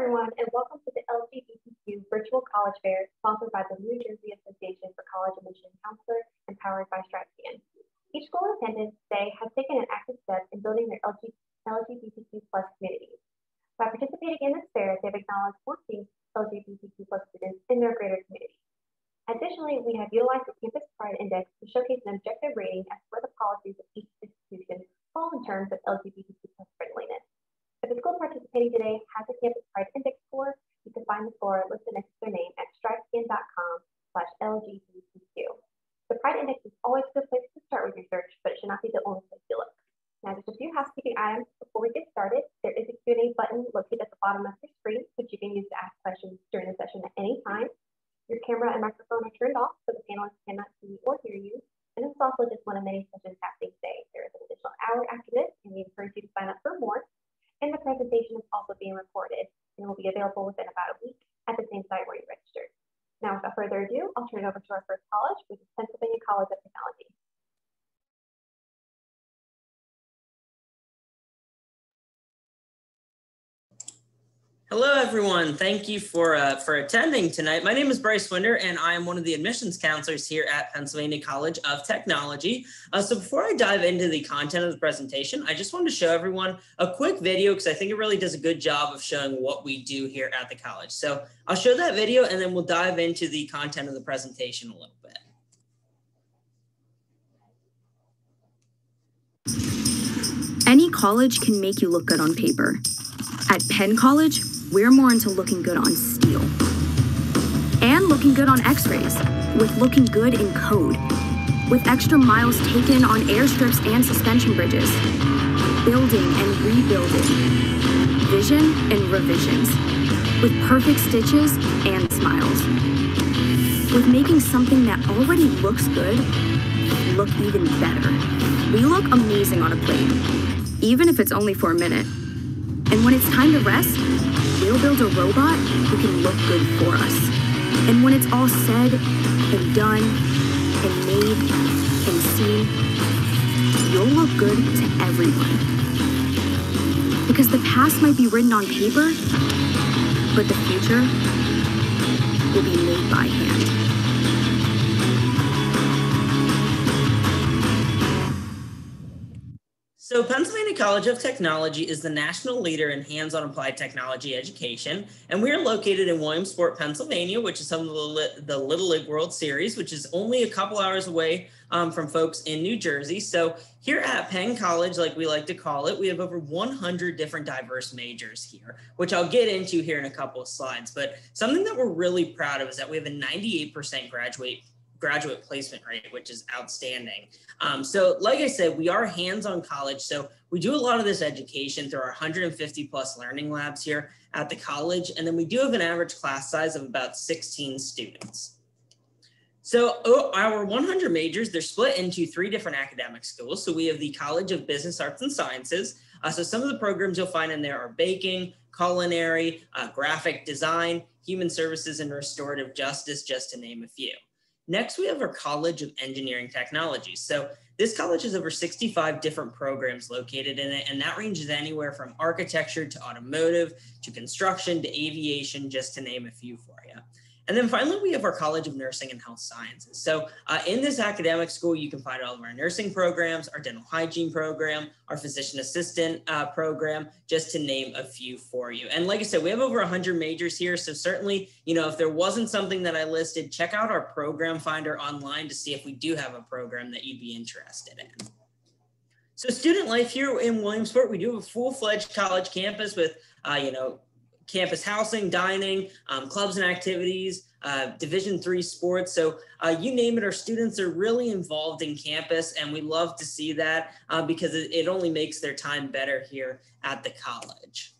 everyone, and welcome to the LGBTQ Virtual College Fair, sponsored by the New Jersey Association for College Admission Counselors and powered by StriveScan. Each school in attendance today has taken an active step in building their LGBTQ plus communities. By participating in this fair, they've acknowledged 14 LGBTQ plus students in their greater community. Additionally, we have utilized the Campus Pride Index to showcase an objective rating as per the policies of each institution fall in terms of LGBTQ plus friendliness. If a school participating today has a Campus Pride Index score, you can find the score listed next to their name at strivescan.com slash LGBTQ. The Pride Index is always a good place to start with your search, but it should not be the only place you look. Now, just a few housekeeping items before we get started. There is a Q&A button located at the bottom of your screen, which you can use to ask questions during the session at any time. Your camera and microphone are turned off so the panelists cannot see or hear you. And this is also just one of many sessions happening today. There is an additional hour after this, and we encourage you to sign up for more. And the presentation is also being recorded and will be available within about a week at the same site where you registered. Now, without further ado, I'll turn it over to our first college, which is Pennsylvania College of Technology. Hello, everyone. Thank you for uh, for attending tonight. My name is Bryce Winder, and I am one of the admissions counselors here at Pennsylvania College of Technology. Uh, so before I dive into the content of the presentation, I just wanted to show everyone a quick video because I think it really does a good job of showing what we do here at the college. So I'll show that video, and then we'll dive into the content of the presentation a little bit. Any college can make you look good on paper. At Penn College, we're more into looking good on steel. And looking good on x-rays, with looking good in code. With extra miles taken on airstrips and suspension bridges. Building and rebuilding. Vision and revisions. With perfect stitches and smiles. With making something that already looks good look even better. We look amazing on a plate, even if it's only for a minute. And when it's time to rest, we'll build a robot who can look good for us. And when it's all said and done and made and seen, you'll look good to everyone. Because the past might be written on paper, but the future will be made by hand. So Pennsylvania College of Technology is the national leader in hands-on applied technology education, and we are located in Williamsport, Pennsylvania, which is home of the, the Little League World Series, which is only a couple hours away um, from folks in New Jersey. So here at Penn College, like we like to call it, we have over 100 different diverse majors here, which I'll get into here in a couple of slides. But something that we're really proud of is that we have a 98% graduate graduate placement rate, which is outstanding. Um, so like I said, we are hands-on college. So we do a lot of this education through our 150 plus learning labs here at the college. And then we do have an average class size of about 16 students. So our 100 majors, they're split into three different academic schools. So we have the College of Business Arts and Sciences. Uh, so some of the programs you'll find in there are baking, culinary, uh, graphic design, human services, and restorative justice, just to name a few. Next, we have our College of Engineering Technology. So this college has over 65 different programs located in it, and that ranges anywhere from architecture to automotive to construction to aviation, just to name a few. And then finally, we have our College of Nursing and Health Sciences. So uh, in this academic school, you can find all of our nursing programs, our dental hygiene program, our physician assistant uh, program, just to name a few for you. And like I said, we have over 100 majors here. So certainly, you know, if there wasn't something that I listed, check out our program finder online to see if we do have a program that you'd be interested in. So student life here in Williamsport, we do have a full-fledged college campus with, uh, you know, campus housing, dining, um, clubs and activities, uh, Division three sports. So uh, you name it, our students are really involved in campus, and we love to see that uh, because it, it only makes their time better here at the college.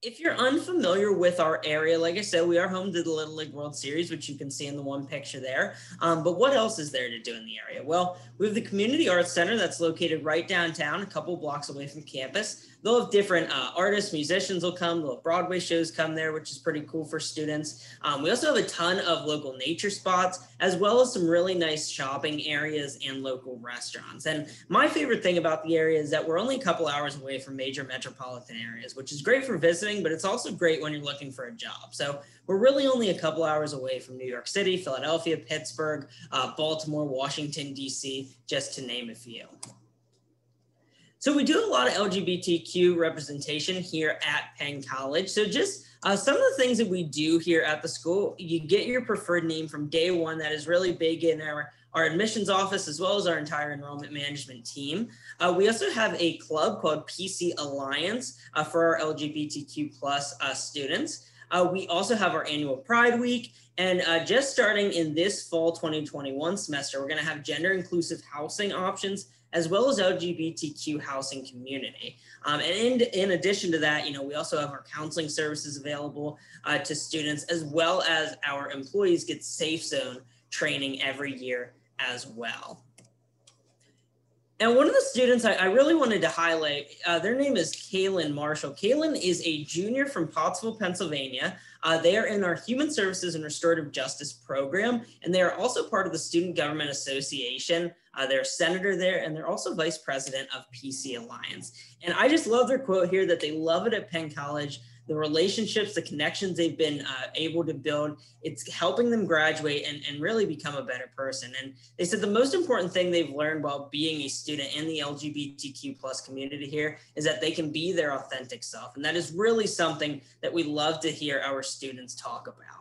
If you're unfamiliar with our area, like I said, we are home to the Little League World Series, which you can see in the one picture there. Um, but what else is there to do in the area? Well, we have the Community Arts Center that's located right downtown, a couple blocks away from campus. They'll have different uh, artists, musicians will come, they'll have Broadway shows come there, which is pretty cool for students. Um, we also have a ton of local nature spots, as well as some really nice shopping areas and local restaurants. And my favorite thing about the area is that we're only a couple hours away from major metropolitan areas, which is great for visiting, but it's also great when you're looking for a job. So we're really only a couple hours away from New York City, Philadelphia, Pittsburgh, uh, Baltimore, Washington, D.C., just to name a few. So we do a lot of LGBTQ representation here at Penn College. So just uh, some of the things that we do here at the school, you get your preferred name from day one. That is really big in our, our admissions office as well as our entire enrollment management team. Uh, we also have a club called PC Alliance uh, for our LGBTQ plus uh, students. Uh, we also have our annual Pride Week. And uh, just starting in this fall 2021 semester, we're going to have gender inclusive housing options as well as LGBTQ housing community. Um, and in, in, addition to that, you know, we also have our counseling services available uh, to students, as well as our employees get Safe Zone training every year as well. And one of the students I, I really wanted to highlight, uh, their name is Kaylin Marshall. Kaylin is a junior from Pottsville, Pennsylvania. Uh, they are in our Human Services and Restorative Justice program, and they are also part of the Student Government Association. Uh, they're a senator there, and they're also vice president of PC Alliance. And I just love their quote here that they love it at Penn College the relationships, the connections they've been uh, able to build. It's helping them graduate and, and really become a better person. And they said the most important thing they've learned while being a student in the LGBTQ plus community here is that they can be their authentic self. And that is really something that we love to hear our students talk about.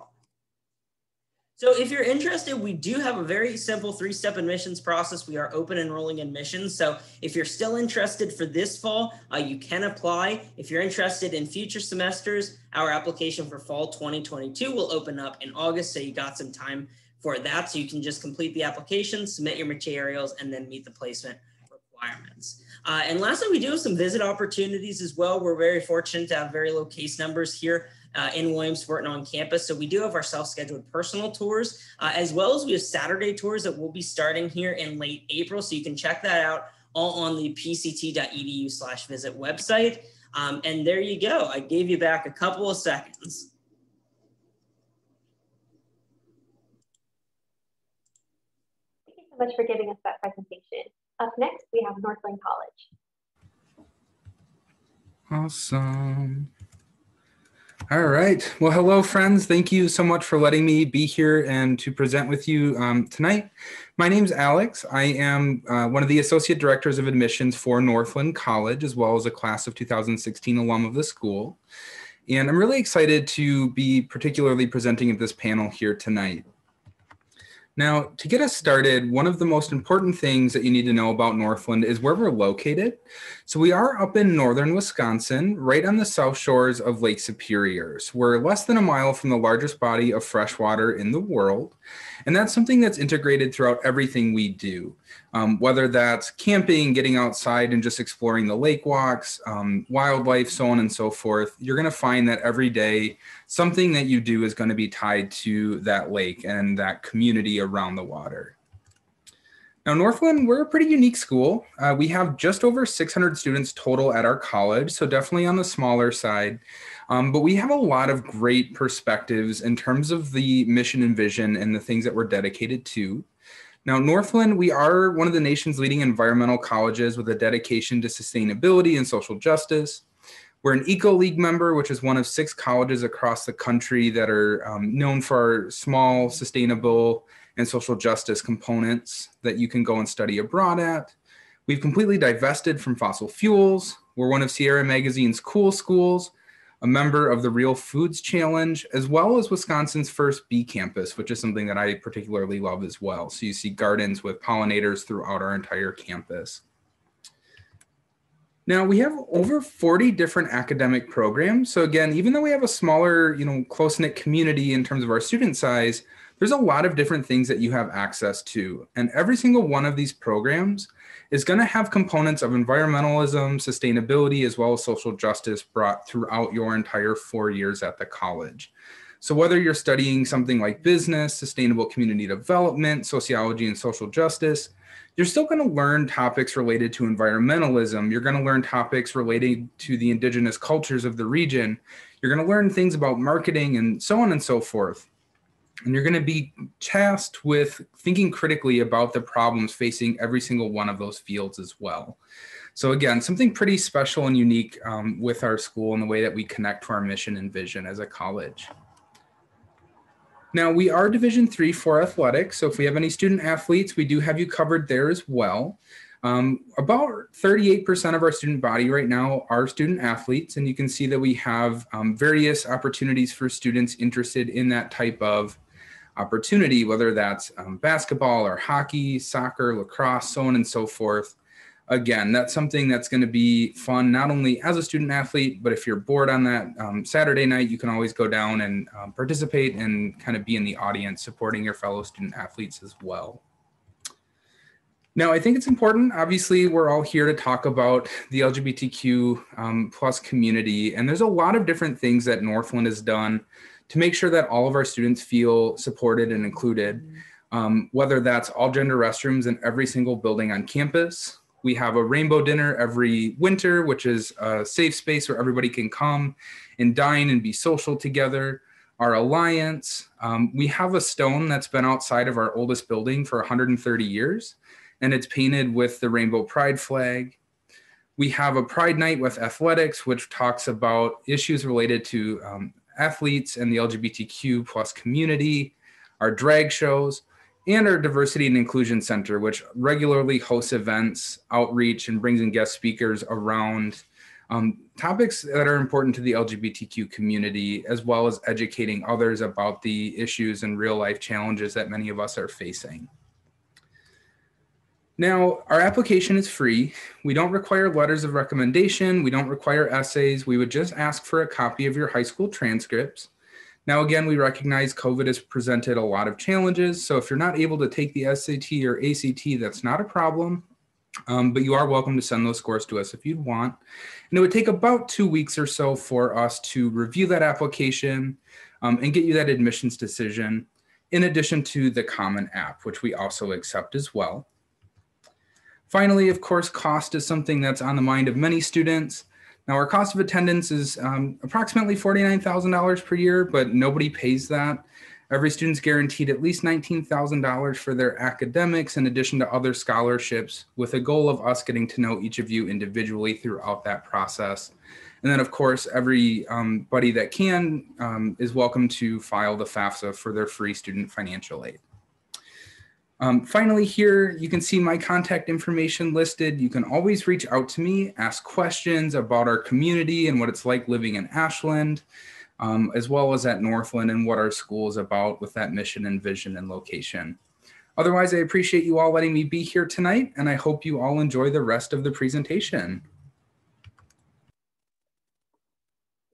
So if you're interested, we do have a very simple three-step admissions process. We are open enrolling admissions. So if you're still interested for this fall, uh, you can apply. If you're interested in future semesters, our application for fall 2022 will open up in August. So you got some time for that. So you can just complete the application, submit your materials, and then meet the placement requirements. Uh, and lastly, we do have some visit opportunities as well. We're very fortunate to have very low case numbers here uh, in Williamsport and on campus. So we do have our self-scheduled personal tours, uh, as well as we have Saturday tours that will be starting here in late April. So you can check that out all on the pct.edu slash visit website. Um, and there you go. I gave you back a couple of seconds. Thank you so much for giving us that presentation. Up next, we have Northland College. Awesome. All right. Well, hello, friends. Thank you so much for letting me be here and to present with you um, tonight. My name is Alex. I am uh, one of the Associate Directors of Admissions for Northland College, as well as a class of 2016 alum of the school. And I'm really excited to be particularly presenting at this panel here tonight. Now, to get us started, one of the most important things that you need to know about Northland is where we're located. So we are up in northern Wisconsin, right on the south shores of Lake Superior. We're less than a mile from the largest body of fresh water in the world. And that's something that's integrated throughout everything we do um, whether that's camping, getting outside and just exploring the lake walks, um, wildlife, so on and so forth, you're going to find that every day something that you do is going to be tied to that lake and that community around the water. Now, Northland, we're a pretty unique school. Uh, we have just over 600 students total at our college, so definitely on the smaller side. Um, but we have a lot of great perspectives in terms of the mission and vision and the things that we're dedicated to. Now, Northland, we are one of the nation's leading environmental colleges with a dedication to sustainability and social justice. We're an Eco League member, which is one of six colleges across the country that are um, known for our small, sustainable, and social justice components that you can go and study abroad at. We've completely divested from fossil fuels. We're one of Sierra Magazine's cool schools, a member of the Real Foods Challenge, as well as Wisconsin's first bee campus, which is something that I particularly love as well. So you see gardens with pollinators throughout our entire campus. Now we have over 40 different academic programs. So again, even though we have a smaller, you know, close-knit community in terms of our student size, there's a lot of different things that you have access to. And every single one of these programs is going to have components of environmentalism, sustainability, as well as social justice brought throughout your entire four years at the college. So whether you're studying something like business, sustainable community development, sociology, and social justice, you're still going to learn topics related to environmentalism. You're going to learn topics related to the indigenous cultures of the region. You're going to learn things about marketing and so on and so forth. And you're going to be tasked with thinking critically about the problems facing every single one of those fields as well. So again, something pretty special and unique um, with our school and the way that we connect to our mission and vision as a college. Now we are Division three for athletics, so if we have any student athletes, we do have you covered there as well. Um, about 38% of our student body right now are student athletes, and you can see that we have um, various opportunities for students interested in that type of opportunity, whether that's um, basketball or hockey, soccer, lacrosse, so on and so forth. Again, that's something that's going to be fun, not only as a student athlete, but if you're bored on that um, Saturday night, you can always go down and um, participate and kind of be in the audience supporting your fellow student athletes as well. Now, I think it's important. Obviously, we're all here to talk about the LGBTQ um, plus community, and there's a lot of different things that Northland has done to make sure that all of our students feel supported and included. Um, whether that's all gender restrooms in every single building on campus. We have a rainbow dinner every winter, which is a safe space where everybody can come and dine and be social together. Our alliance, um, we have a stone that's been outside of our oldest building for 130 years, and it's painted with the rainbow pride flag. We have a pride night with athletics, which talks about issues related to um, athletes and the LGBTQ plus community, our drag shows, and our Diversity and Inclusion Center, which regularly hosts events, outreach, and brings in guest speakers around um, topics that are important to the LGBTQ community, as well as educating others about the issues and real life challenges that many of us are facing. Now, our application is free. We don't require letters of recommendation. We don't require essays. We would just ask for a copy of your high school transcripts. Now, again, we recognize COVID has presented a lot of challenges. So if you're not able to take the SAT or ACT, that's not a problem. Um, but you are welcome to send those scores to us if you'd want. And it would take about two weeks or so for us to review that application um, and get you that admissions decision, in addition to the Common App, which we also accept as well. Finally, of course, cost is something that's on the mind of many students. Now, our cost of attendance is um, approximately $49,000 per year, but nobody pays that. Every student's guaranteed at least $19,000 for their academics in addition to other scholarships, with a goal of us getting to know each of you individually throughout that process. And then, of course, everybody um, that can um, is welcome to file the FAFSA for their free student financial aid. Um, finally, here you can see my contact information listed. You can always reach out to me, ask questions about our community and what it's like living in Ashland, um, as well as at Northland and what our school is about with that mission and vision and location. Otherwise, I appreciate you all letting me be here tonight, and I hope you all enjoy the rest of the presentation.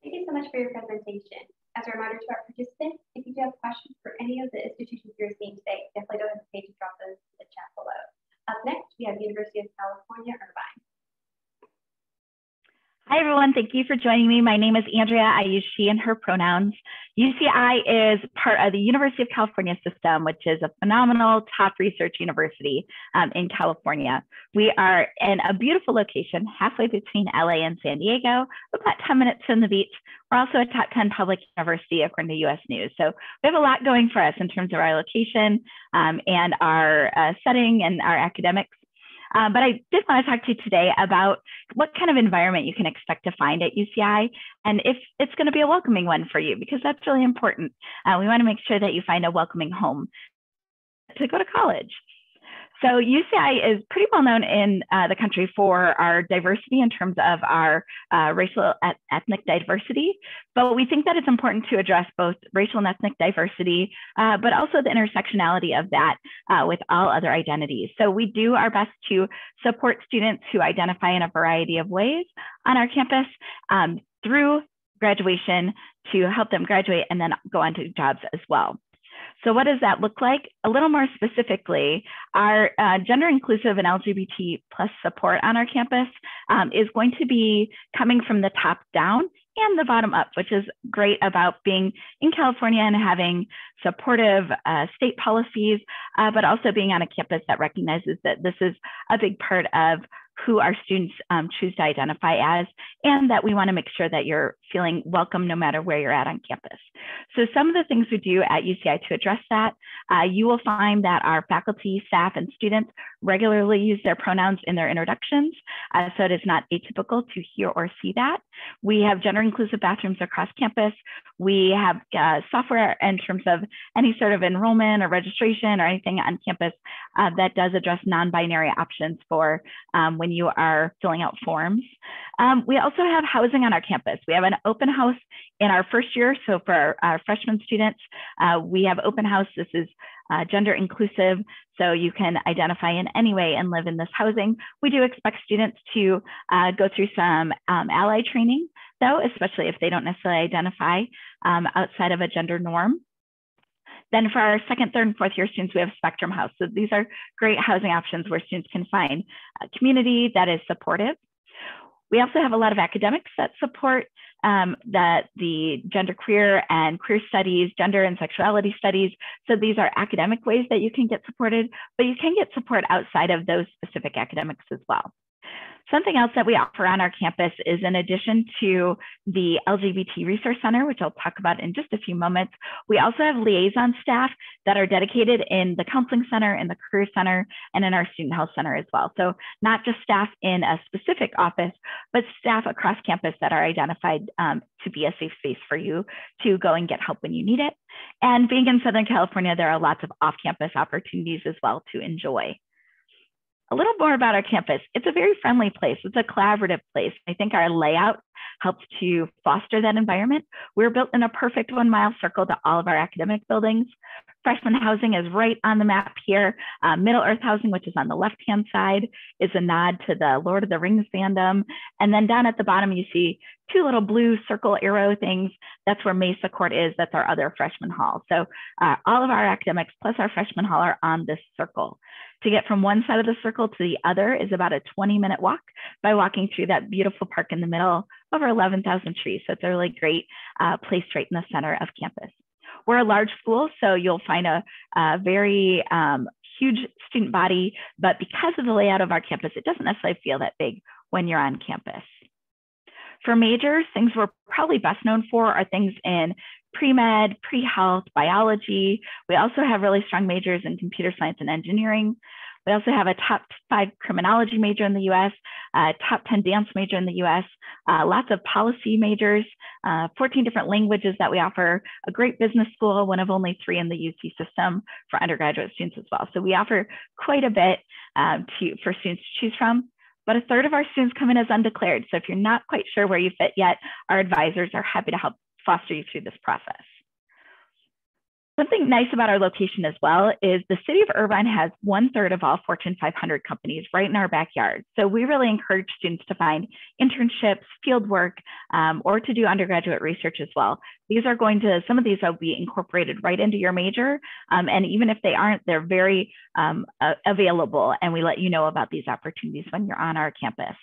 Thank you so much for your presentation. As a reminder to our participants, if you do have questions for any of the institutions you're seeing today, definitely don't hesitate to drop those in the chat below. Up next, we have University of California, Irvine. Hi, everyone. Thank you for joining me. My name is Andrea. I use she and her pronouns. UCI is part of the University of California system, which is a phenomenal top research university um, in California. We are in a beautiful location halfway between LA and San Diego, about 10 minutes from the beach. We're also a top 10 public university according to US News. So we have a lot going for us in terms of our location um, and our uh, setting and our academics. Uh, but I did want to talk to you today about what kind of environment you can expect to find at UCI and if it's going to be a welcoming one for you, because that's really important. Uh, we want to make sure that you find a welcoming home to go to college. So UCI is pretty well known in uh, the country for our diversity in terms of our uh, racial and ethnic diversity, but we think that it's important to address both racial and ethnic diversity, uh, but also the intersectionality of that uh, with all other identities. So we do our best to support students who identify in a variety of ways on our campus um, through graduation to help them graduate and then go on to jobs as well. So what does that look like? A little more specifically, our uh, gender inclusive and LGBT plus support on our campus um, is going to be coming from the top down and the bottom up, which is great about being in California and having supportive uh, state policies, uh, but also being on a campus that recognizes that this is a big part of who our students um, choose to identify as, and that we want to make sure that you're feeling welcome no matter where you're at on campus. So some of the things we do at UCI to address that, uh, you will find that our faculty, staff, and students regularly use their pronouns in their introductions, uh, so it is not atypical to hear or see that. We have gender inclusive bathrooms across campus. We have uh, software in terms of any sort of enrollment or registration or anything on campus uh, that does address non-binary options for um, when you are filling out forms. Um, we also have housing on our campus. We have an open house in our first year. So for our, our freshman students, uh, we have open house. This is uh, gender inclusive, so you can identify in any way and live in this housing. We do expect students to uh, go through some um, ally training, though, especially if they don't necessarily identify um, outside of a gender norm. Then for our second, third, and fourth year students, we have Spectrum House. So these are great housing options where students can find a community that is supportive. We also have a lot of academics that support um, that the gender queer and queer studies, gender and sexuality studies. So these are academic ways that you can get supported, but you can get support outside of those specific academics as well. Something else that we offer on our campus is in addition to the LGBT Resource Center, which I'll talk about in just a few moments, we also have liaison staff that are dedicated in the Counseling Center, in the Career Center, and in our Student Health Center as well. So not just staff in a specific office, but staff across campus that are identified um, to be a safe space for you to go and get help when you need it. And being in Southern California, there are lots of off-campus opportunities as well to enjoy a little more about our campus. It's a very friendly place. It's a collaborative place. I think our layout helps to foster that environment. We're built in a perfect one mile circle to all of our academic buildings. Freshman housing is right on the map here. Uh, Middle Earth housing, which is on the left hand side, is a nod to the Lord of the Rings fandom. And then down at the bottom, you see two little blue circle arrow things. That's where Mesa Court is. That's our other freshman hall. So uh, all of our academics plus our freshman hall are on this circle. To get from one side of the circle to the other is about a 20 minute walk by walking through that beautiful park in the middle, over 11,000 trees. So it's a really great uh, place right in the center of campus. We're a large school, so you'll find a, a very um, huge student body, but because of the layout of our campus, it doesn't necessarily feel that big when you're on campus. For majors, things we're probably best known for are things in pre-med, pre-health, biology. We also have really strong majors in computer science and engineering. We also have a top five criminology major in the US, a top 10 dance major in the US, uh, lots of policy majors, uh, 14 different languages that we offer, a great business school, one of only three in the UC system for undergraduate students as well. So we offer quite a bit um, to, for students to choose from. But a third of our students come in as undeclared. So if you're not quite sure where you fit yet, our advisors are happy to help foster you through this process. Something nice about our location as well is the city of Irvine has one third of all Fortune 500 companies right in our backyard. So we really encourage students to find internships, field work, um, or to do undergraduate research as well. These are going to, some of these will be incorporated right into your major. Um, and even if they aren't, they're very um, uh, available. And we let you know about these opportunities when you're on our campus.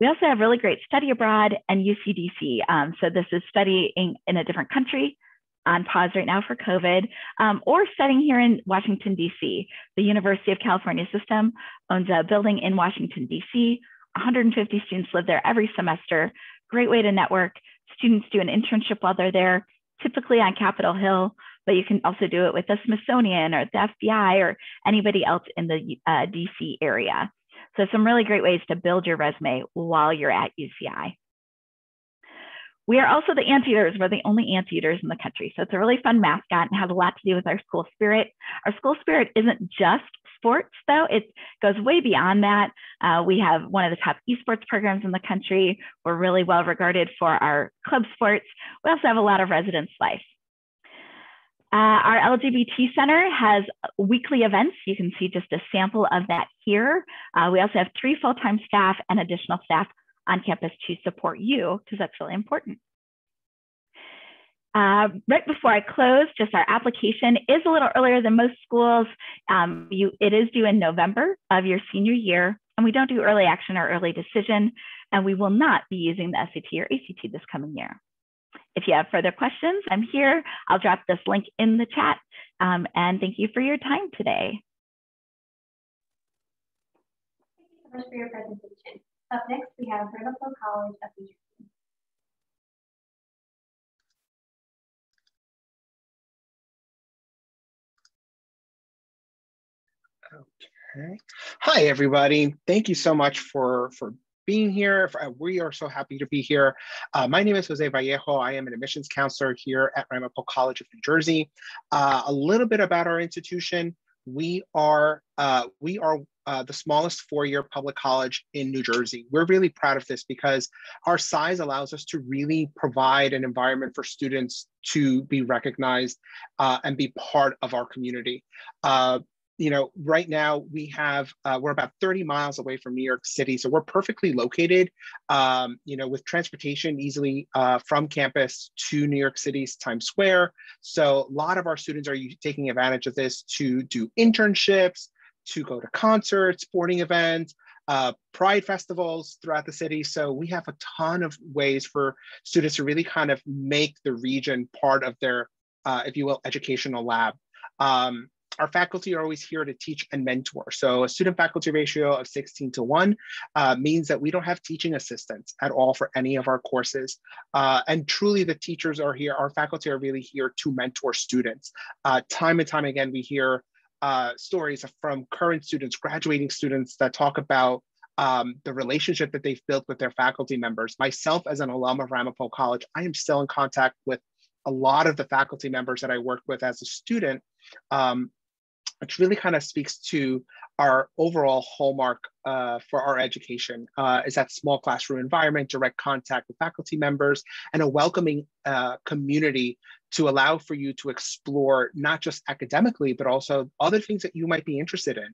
We also have really great study abroad and UCDC. Um, so this is studying in a different country on pause right now for COVID, um, or studying here in Washington, DC. The University of California system owns a building in Washington, DC. 150 students live there every semester. Great way to network. Students do an internship while they're there, typically on Capitol Hill, but you can also do it with the Smithsonian or the FBI or anybody else in the uh, DC area. So some really great ways to build your resume while you're at UCI. We are also the anteaters. We're the only anteaters in the country. So it's a really fun mascot and has a lot to do with our school spirit. Our school spirit isn't just sports, though, it goes way beyond that. Uh, we have one of the top esports programs in the country. We're really well regarded for our club sports. We also have a lot of residence life. Uh, our LGBT Center has weekly events. You can see just a sample of that here. Uh, we also have three full-time staff and additional staff on campus to support you because that's really important. Uh, right before I close, just our application is a little earlier than most schools. Um, you, it is due in November of your senior year. and we don't do early action or early decision, and we will not be using the SAT or ACT this coming year. If you have further questions, I'm here. I'll drop this link in the chat. Um, and thank you for your time today. Thank you so much for your presentation. Up next, we have Ramapo College of New Jersey. Okay. Hi, everybody. Thank you so much for, for being here. We are so happy to be here. Uh, my name is Jose Vallejo. I am an admissions counselor here at Ramapo College of New Jersey. Uh, a little bit about our institution. We are, uh, we are uh, the smallest four-year public college in New Jersey. We're really proud of this because our size allows us to really provide an environment for students to be recognized uh, and be part of our community. Uh, you know, right now we have, uh, we're about 30 miles away from New York City. So we're perfectly located, um, you know, with transportation easily uh, from campus to New York City's Times Square. So a lot of our students are taking advantage of this to do internships, to go to concerts, sporting events, uh, pride festivals throughout the city. So we have a ton of ways for students to really kind of make the region part of their, uh, if you will, educational lab. Um, our faculty are always here to teach and mentor. So a student faculty ratio of 16 to one uh, means that we don't have teaching assistants at all for any of our courses. Uh, and truly the teachers are here, our faculty are really here to mentor students. Uh, time and time again, we hear uh, stories from current students, graduating students that talk about um, the relationship that they've built with their faculty members. Myself as an alum of Ramapo College, I am still in contact with a lot of the faculty members that I worked with as a student. Um, which really kind of speaks to our overall hallmark uh, for our education uh, is that small classroom environment, direct contact with faculty members, and a welcoming uh, community to allow for you to explore not just academically, but also other things that you might be interested in.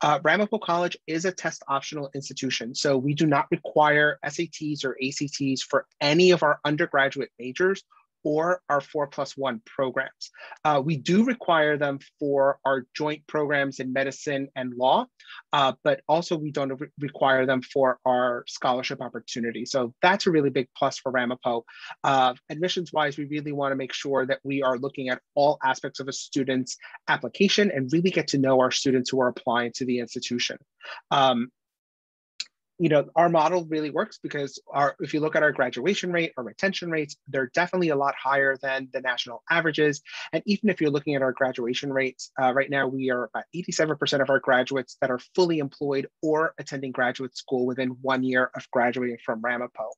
Uh, Ramapo College is a test optional institution, so we do not require SATs or ACTs for any of our undergraduate majors or our four plus one programs. Uh, we do require them for our joint programs in medicine and law, uh, but also we don't re require them for our scholarship opportunity. So that's a really big plus for Ramapo. Uh, admissions wise, we really wanna make sure that we are looking at all aspects of a student's application and really get to know our students who are applying to the institution. Um, you know, our model really works because our, if you look at our graduation rate, our retention rates, they're definitely a lot higher than the national averages. And even if you're looking at our graduation rates, uh, right now we are about 87% of our graduates that are fully employed or attending graduate school within one year of graduating from Ramapo.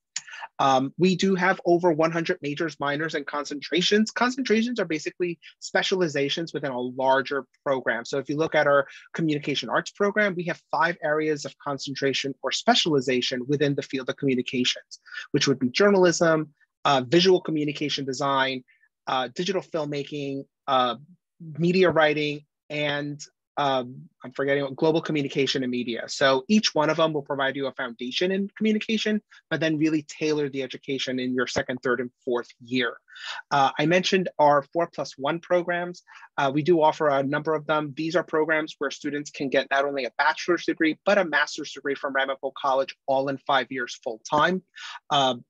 Um, we do have over 100 majors, minors, and concentrations. Concentrations are basically specializations within a larger program. So if you look at our communication arts program, we have five areas of concentration or specialization within the field of communications, which would be journalism, uh, visual communication design, uh, digital filmmaking, uh, media writing, and um, I'm forgetting what global communication and media. So each one of them will provide you a foundation in communication, but then really tailor the education in your second, third, and fourth year. Uh, I mentioned our four plus one programs. Uh, we do offer a number of them. These are programs where students can get not only a bachelor's degree, but a master's degree from Ramapo College, all in five years full time. Um,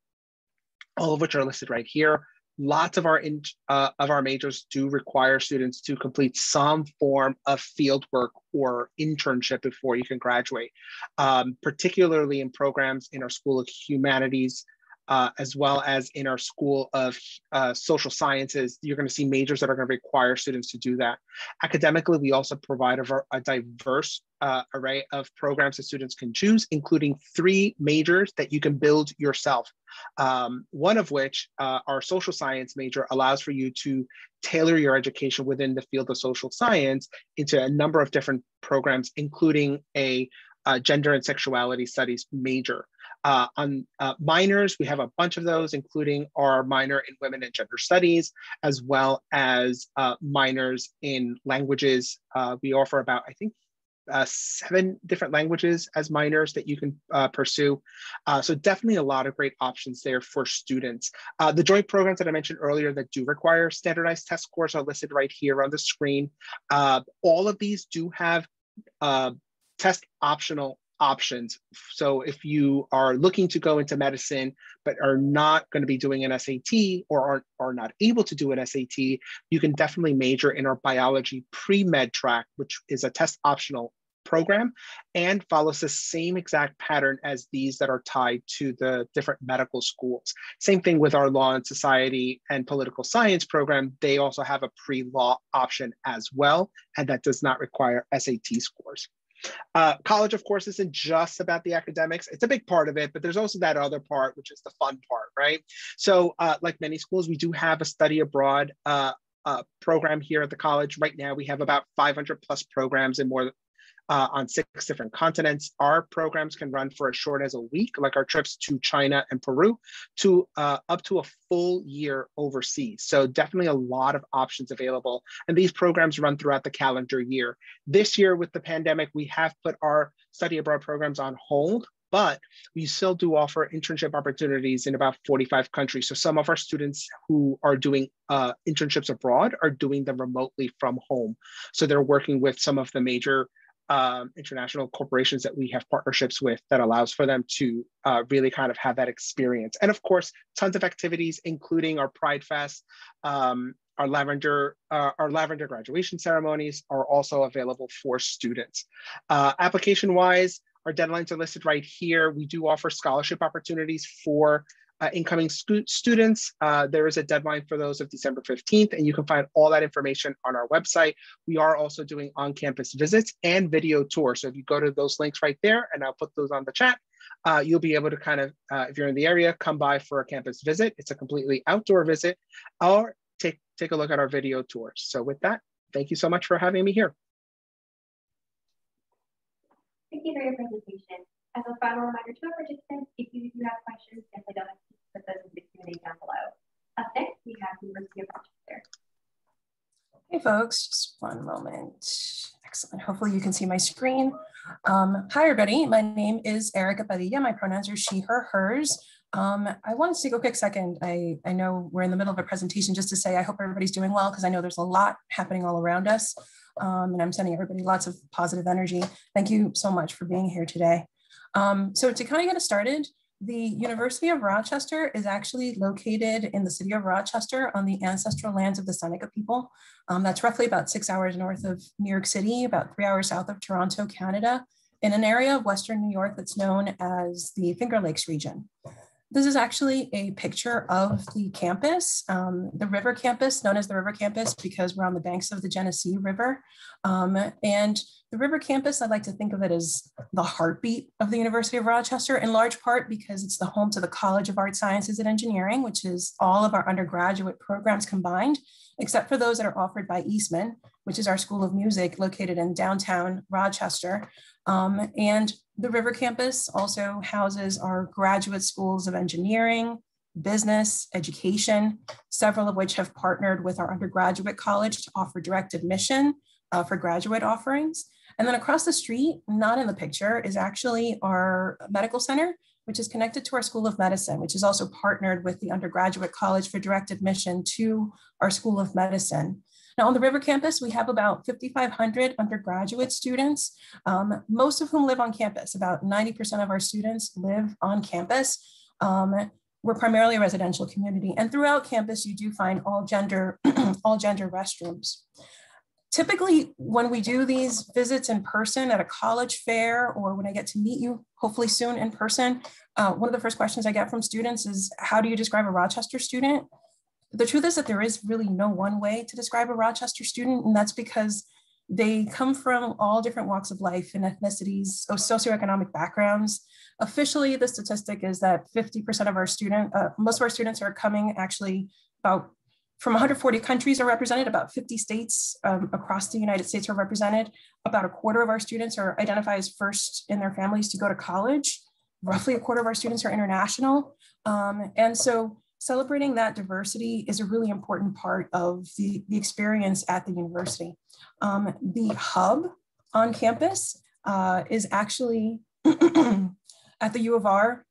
all of which are listed right here lots of our in, uh, of our majors do require students to complete some form of field work or internship before you can graduate, um, particularly in programs in our School of Humanities, uh, as well as in our School of uh, Social Sciences. You're going to see majors that are going to require students to do that. Academically, we also provide a, a diverse uh, array of programs that students can choose, including three majors that you can build yourself. Um, one of which, uh, our social science major, allows for you to tailor your education within the field of social science into a number of different programs, including a uh, gender and sexuality studies major. Uh, on uh, minors, we have a bunch of those, including our minor in women and gender studies, as well as uh, minors in languages. Uh, we offer about, I think, uh, seven different languages as minors that you can uh, pursue. Uh, so definitely a lot of great options there for students. the joint programs that I mentioned earlier that do require standardized test scores are listed right here on the screen. all of these do have test optional options. So if you are looking to go into medicine, but are not going to be doing an SAT or are, are not able to do an SAT, you can definitely major in our biology pre-med track, which is a test optional program and follows the same exact pattern as these that are tied to the different medical schools. Same thing with our law and society and political science program. They also have a pre-law option as well, and that does not require SAT scores. Uh, college, of course, isn't just about the academics. It's a big part of it, but there's also that other part, which is the fun part, right? So, uh, like many schools, we do have a study abroad uh, uh, program here at the college. Right now, we have about 500 plus programs in more uh, on six different continents. Our programs can run for as short as a week, like our trips to China and Peru, to uh, up to a full year overseas. So definitely a lot of options available. And these programs run throughout the calendar year. This year with the pandemic, we have put our study abroad programs on hold but we still do offer internship opportunities in about 45 countries. So some of our students who are doing uh, internships abroad are doing them remotely from home. So they're working with some of the major um, international corporations that we have partnerships with that allows for them to uh, really kind of have that experience. And of course, tons of activities, including our Pride Fest, um, our lavender, uh, our lavender graduation ceremonies are also available for students. Uh, application wise, our deadlines are listed right here. We do offer scholarship opportunities for uh, incoming students. Uh, there is a deadline for those of December 15th, and you can find all that information on our website. We are also doing on-campus visits and video tours. So if you go to those links right there, and I'll put those on the chat, uh, you'll be able to kind of, uh, if you're in the area, come by for a campus visit. It's a completely outdoor visit, or take, take a look at our video tours. So with that, thank you so much for having me here. Thank you for your presentation. As a final reminder to our participants, if you do have questions, simply don't hesitate to put those in the Q&A down below. Up next, we have University of Rochester. Hey folks, just one moment. Excellent. Hopefully you can see my screen. Um, hi everybody, my name is Erica Padilla. My pronouns are she, her, hers. Um, I wanted to take a quick second. I, I know we're in the middle of a presentation just to say I hope everybody's doing well because I know there's a lot happening all around us. Um, and I'm sending everybody lots of positive energy. Thank you so much for being here today. Um, so to kind of get us started, the University of Rochester is actually located in the city of Rochester on the ancestral lands of the Seneca people. Um, that's roughly about six hours north of New York City, about three hours south of Toronto, Canada, in an area of Western New York that's known as the Finger Lakes region. This is actually a picture of the campus, um, the river campus, known as the river campus because we're on the banks of the Genesee River. Um, and the river campus, I'd like to think of it as the heartbeat of the University of Rochester, in large part because it's the home to the College of Art Sciences and Engineering, which is all of our undergraduate programs combined, except for those that are offered by Eastman, which is our School of Music located in downtown Rochester. Um, and the River Campus also houses our graduate schools of engineering, business, education, several of which have partnered with our undergraduate college to offer direct admission uh, for graduate offerings. And then across the street, not in the picture, is actually our medical center, which is connected to our School of Medicine, which is also partnered with the undergraduate college for direct admission to our School of Medicine. Now on the River campus, we have about 5,500 undergraduate students, um, most of whom live on campus. About 90% of our students live on campus. Um, we're primarily a residential community and throughout campus, you do find all gender, all gender restrooms. Typically, when we do these visits in person at a college fair or when I get to meet you, hopefully soon in person, uh, one of the first questions I get from students is, how do you describe a Rochester student? the truth is that there is really no one way to describe a Rochester student, and that's because they come from all different walks of life and ethnicities, or socioeconomic backgrounds. Officially, the statistic is that 50% of our student, uh, most of our students are coming actually about from 140 countries are represented, about 50 states um, across the United States are represented. About a quarter of our students are identified as first in their families to go to college. Roughly a quarter of our students are international. Um, and so celebrating that diversity is a really important part of the, the experience at the university. Um, the hub on campus uh, is actually at the U of R.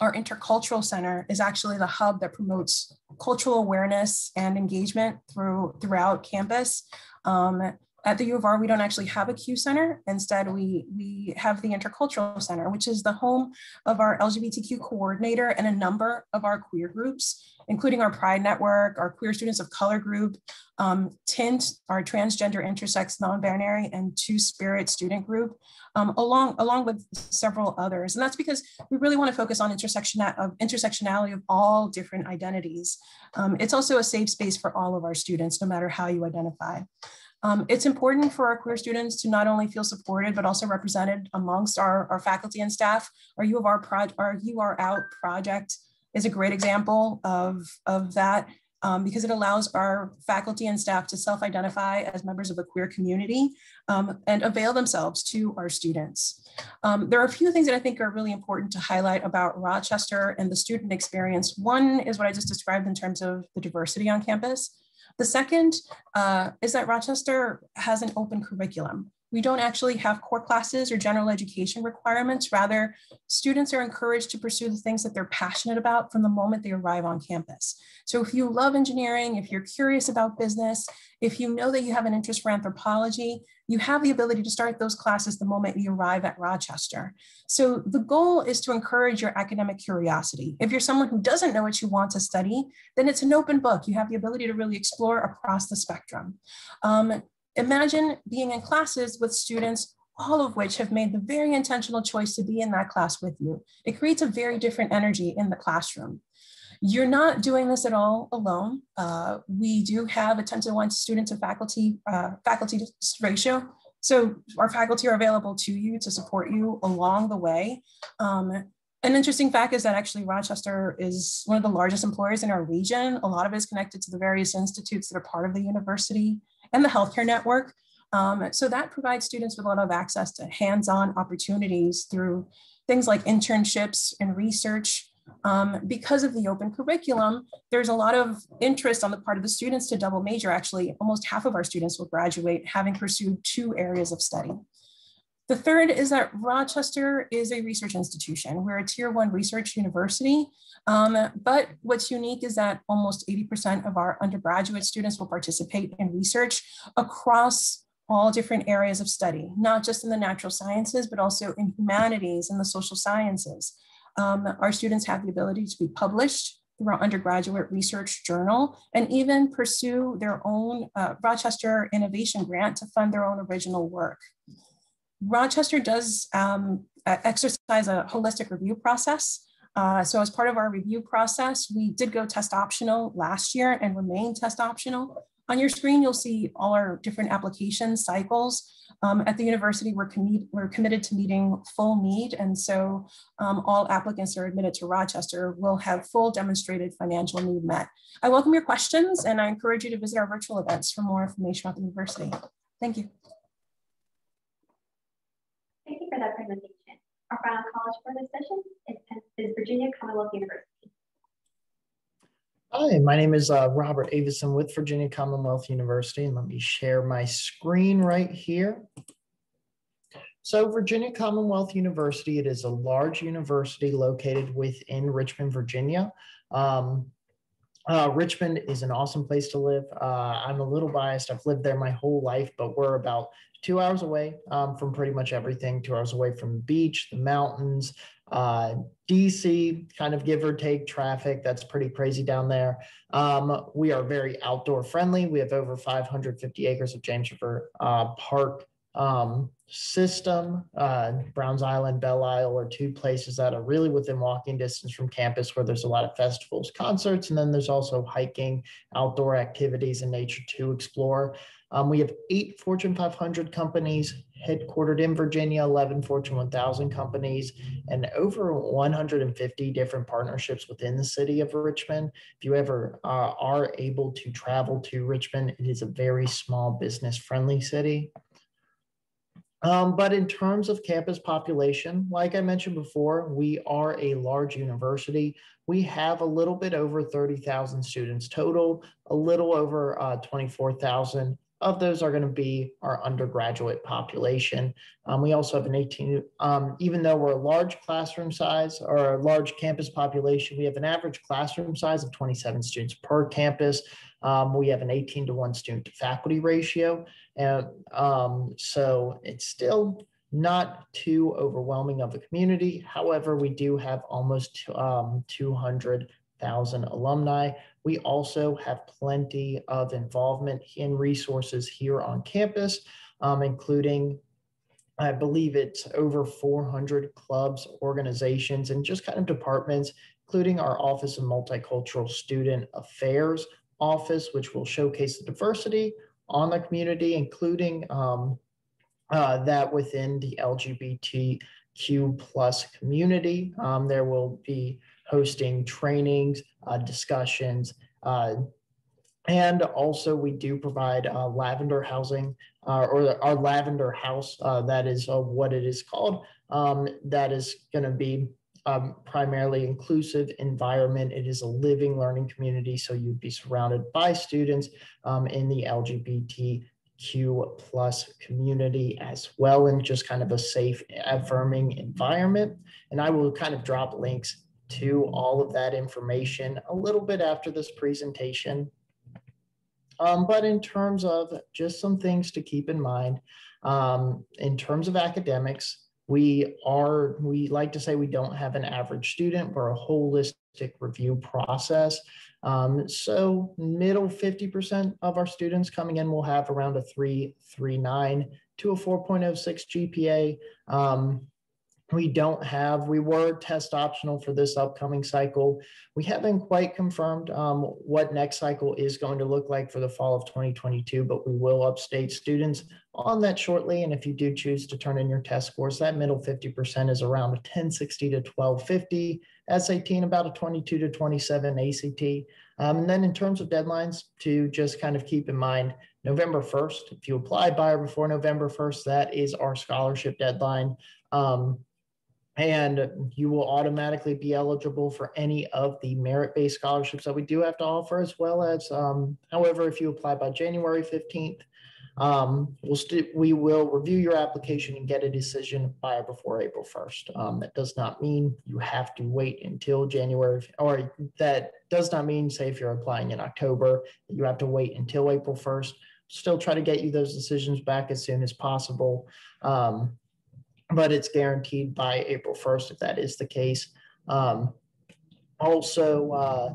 Our intercultural center is actually the hub that promotes cultural awareness and engagement through throughout campus. Um, at the U of R, we don't actually have a Q Center. Instead, we, we have the Intercultural Center, which is the home of our LGBTQ coordinator and a number of our queer groups, including our Pride Network, our Queer Students of Color group, um, TINT, our Transgender, Intersex, Non-Binary, and Two-Spirit student group, um, along, along with several others. And that's because we really want to focus on intersection of intersectionality of all different identities. Um, it's also a safe space for all of our students, no matter how you identify. Um, it's important for our queer students to not only feel supported, but also represented amongst our, our faculty and staff. Our U of R, pro, our UR Out project is a great example of, of that um, because it allows our faculty and staff to self-identify as members of a queer community um, and avail themselves to our students. Um, there are a few things that I think are really important to highlight about Rochester and the student experience. One is what I just described in terms of the diversity on campus. The second uh, is that Rochester has an open curriculum. We don't actually have core classes or general education requirements. Rather, students are encouraged to pursue the things that they're passionate about from the moment they arrive on campus. So if you love engineering, if you're curious about business, if you know that you have an interest for anthropology, you have the ability to start those classes the moment you arrive at Rochester. So the goal is to encourage your academic curiosity. If you're someone who doesn't know what you want to study, then it's an open book. You have the ability to really explore across the spectrum. Um, imagine being in classes with students all of which have made the very intentional choice to be in that class with you. It creates a very different energy in the classroom. You're not doing this at all alone. Uh, we do have a 10 to 1 student to faculty, uh, faculty ratio. So our faculty are available to you to support you along the way. Um, an interesting fact is that actually Rochester is one of the largest employers in our region. A lot of it is connected to the various institutes that are part of the university and the healthcare network. Um, so that provides students with a lot of access to hands-on opportunities through things like internships and research, um, because of the open curriculum, there's a lot of interest on the part of the students to double major. Actually, almost half of our students will graduate having pursued two areas of study. The third is that Rochester is a research institution. We're a tier one research university, um, but what's unique is that almost 80% of our undergraduate students will participate in research across all different areas of study, not just in the natural sciences, but also in humanities and the social sciences. Um, our students have the ability to be published through our undergraduate research journal and even pursue their own uh, Rochester Innovation Grant to fund their own original work. Rochester does um, exercise a holistic review process. Uh, so as part of our review process, we did go test optional last year and remain test optional. On your screen, you'll see all our different application cycles. Um, at the university, we're, we're, committed to meeting full need, and so um, all applicants are admitted to Rochester will have full demonstrated financial need met. I welcome your questions, and I encourage you to visit our virtual events for more information about the university. Thank you for that presentation. Our final college for this session is, Virginia Commonwealth University. Hi, my name is uh, Robert Avison with Virginia Commonwealth University, and let me share my screen right here. So Virginia Commonwealth University, it is a large university located within Richmond, Virginia. Um, uh, Richmond is an awesome place to live. Uh, I'm a little biased. I've lived there my whole life, but we're about two hours away um, from pretty much everything, two hours away from the beach, the mountains, uh, DC, kind of give or take traffic. That's pretty crazy down there. Um, we are very outdoor friendly. We have over 550 acres of James River uh, Park um, system. Uh, Browns Island, Belle Isle are two places that are really within walking distance from campus where there's a lot of festivals, concerts, and then there's also hiking, outdoor activities, and nature to explore. Um, we have eight Fortune 500 companies headquartered in Virginia, 11 Fortune 1000 companies, and over 150 different partnerships within the city of Richmond. If you ever uh, are able to travel to Richmond, it is a very small business friendly city. Um, but in terms of campus population, like I mentioned before, we are a large university. We have a little bit over 30,000 students total, a little over uh, 24,000 of those are going to be our undergraduate population. Um, we also have an 18, um, even though we're a large classroom size or a large campus population, we have an average classroom size of 27 students per campus. Um, we have an 18 to 1 student to faculty ratio. And um, so it's still not too overwhelming of a community. However, we do have almost um, 200,000 alumni. We also have plenty of involvement in resources here on campus, um, including I believe it's over 400 clubs, organizations, and just kind of departments, including our Office of Multicultural Student Affairs office, which will showcase the diversity on the community, including um, uh, that within the LGBTQ plus community. Um, there will be hosting trainings, uh, discussions, uh, and also we do provide uh, lavender housing uh, or our lavender house, uh, that is what it is called. Um, that is going to be um, primarily inclusive environment. It is a living learning community, so you'd be surrounded by students um, in the LGBTQ plus community as well, and just kind of a safe, affirming environment. And I will kind of drop links to all of that information a little bit after this presentation. Um, but in terms of just some things to keep in mind, um, in terms of academics, we are, we like to say we don't have an average student, we're a holistic review process. Um, so middle 50% of our students coming in will have around a 339 to a 4.06 GPA. We don't have, we were test optional for this upcoming cycle. We haven't quite confirmed um, what next cycle is going to look like for the fall of 2022, but we will upstate students on that shortly. And if you do choose to turn in your test scores, that middle 50% is around a 1060 to 1250 SAT and about a 22 to 27 ACT. Um, and then in terms of deadlines, to just kind of keep in mind, November 1st, if you apply by or before November 1st, that is our scholarship deadline. Um, and you will automatically be eligible for any of the merit-based scholarships that we do have to offer, as well as, um, however, if you apply by January 15th, um, we'll st- we will review your application and get a decision by or before April 1st. Um, that does not mean you have to wait until January, or that does not mean, say, if you're applying in October, you have to wait until April 1st. Still try to get you those decisions back as soon as possible. Um, but it's guaranteed by April 1st if that is the case. Um, also, uh,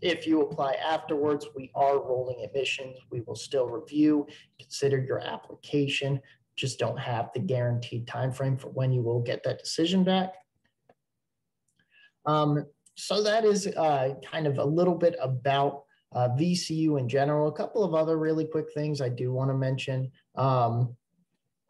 if you apply afterwards, we are rolling admissions. We will still review, consider your application, just don't have the guaranteed time frame for when you will get that decision back. Um, so that is uh, kind of a little bit about uh, VCU in general. A couple of other really quick things I do want to mention. Um,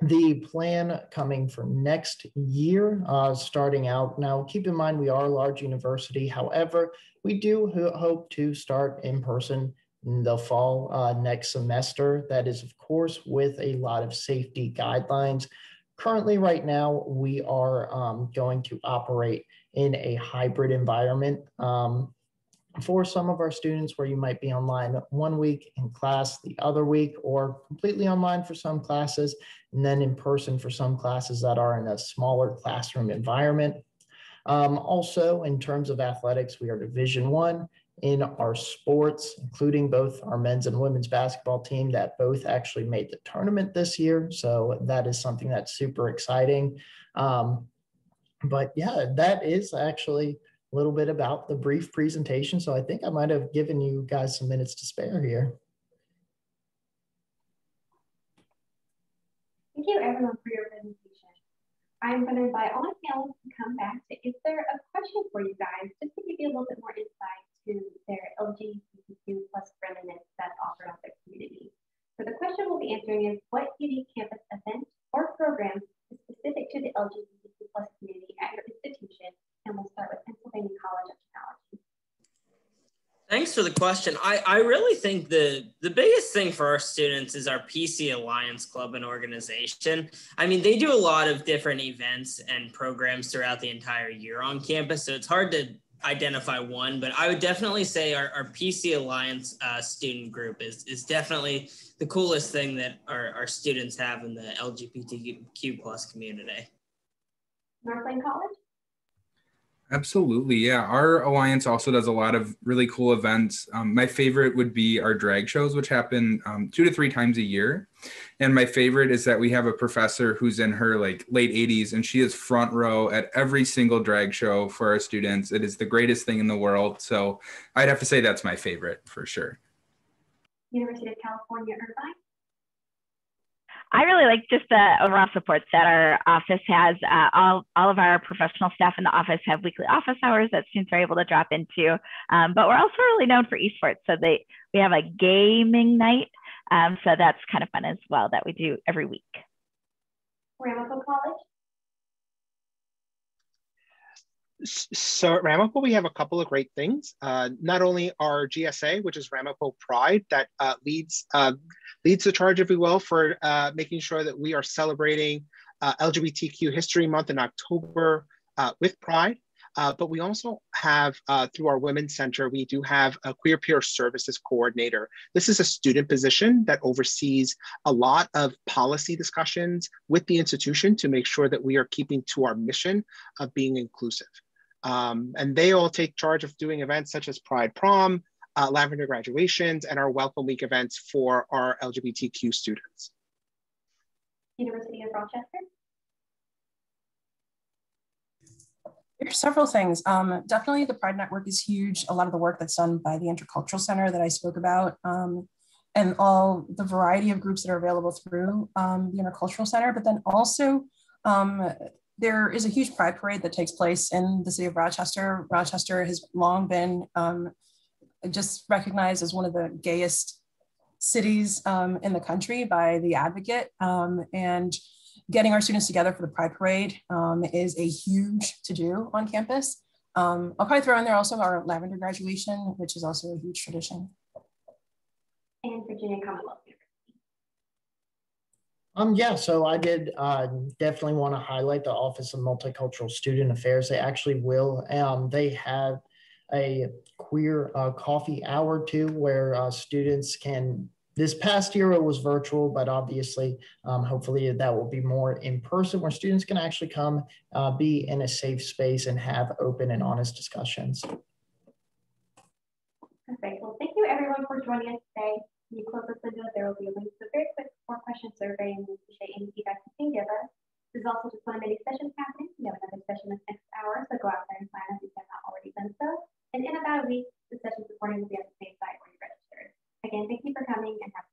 the plan coming for next year, uh, starting out. Now, keep in mind, we are a large university. However, we do ho hope to start in person in the fall uh, next semester. That is, of course, with a lot of safety guidelines. Currently, right now, we are um, going to operate in a hybrid environment. Um, for some of our students where you might be online one week in class the other week or completely online for some classes and then in person for some classes that are in a smaller classroom environment. Um, also, in terms of athletics, we are Division One in our sports, including both our men's and women's basketball team that both actually made the tournament this year. So that is something that's super exciting. Um, but yeah, that is actually a little bit about the brief presentation. So I think I might have given you guys some minutes to spare here. Thank you everyone for your presentation. I'm going to invite all my panelists to come back to answer a question for you guys, just to give you a little bit more insight to their LGBTQ plus friendliness that's offered out their community. So the question we'll be answering is, what unique campus event or program is specific to the LGBTQ plus community at your institution and we'll start with Pennsylvania College of Technology. Thanks for the question. I, I really think the the biggest thing for our students is our PC Alliance Club and organization. I mean, they do a lot of different events and programs throughout the entire year on campus, so it's hard to identify one, but I would definitely say our, our PC Alliance uh, student group is, is definitely the coolest thing that our, our students have in the LGBTQ plus community. Northland College? Absolutely. Yeah. Our alliance also does a lot of really cool events. Um, my favorite would be our drag shows, which happen um, two to three times a year. And my favorite is that we have a professor who's in her like late 80s and she is front row at every single drag show for our students. It is the greatest thing in the world. So I'd have to say that's my favorite for sure. University of California, Irvine? I really like just the overall support that our office has. Uh, all, all of our professional staff in the office have weekly office hours that students are able to drop into. Um, but we're also really known for esports. So they, we have a gaming night. Um, so that's kind of fun as well that we do every week. Ramapo College? So at Ramapo, we have a couple of great things. Uh, not only our GSA, which is Ramapo Pride, that uh, leads uh, leads the charge, if you will, for uh, making sure that we are celebrating uh, LGBTQ History Month in October uh, with Pride. but we also have, through our Women's Center, we do have a Queer Peer Services Coordinator. This is a student position that oversees a lot of policy discussions with the institution to make sure that we are keeping to our mission of being inclusive. Um, and they all take charge of doing events such as Pride Prom, uh, Lavender graduations, and our Welcome Week events for our LGBTQ students. University of Rochester? There's several things. Um, definitely the Pride Network is huge. A lot of the work that's done by the Intercultural Center that I spoke about um, and all the variety of groups that are available through um, the Intercultural Center, but then also um, there is a huge pride parade that takes place in the city of Rochester. Rochester has long been um, just recognized as one of the gayest cities um, in the country by the advocate. Um, and getting our students together for the pride parade um, is a huge to do on campus. Um, I'll probably throw in there also our lavender graduation, which is also a huge tradition. And Virginia Commonwealth um, yeah, so I did uh, definitely want to highlight the Office of Multicultural Student Affairs. They actually will. Um, they have a queer uh, coffee hour too, where uh, students can. This past year it was virtual, but obviously, um, hopefully that will be more in person, where students can actually come, uh, be in a safe space, and have open and honest discussions. Perfect. Well, thank you everyone for joining us today. You close this window, there will be a link to a very quick four question survey and we appreciate any feedback you can give us. There's also just one of many sessions happening. We have another session this next hour, so go out there and sign up if you have not already done so. And in about a week, the session recording will be at the same site where you registered. Again, thank you for coming and have.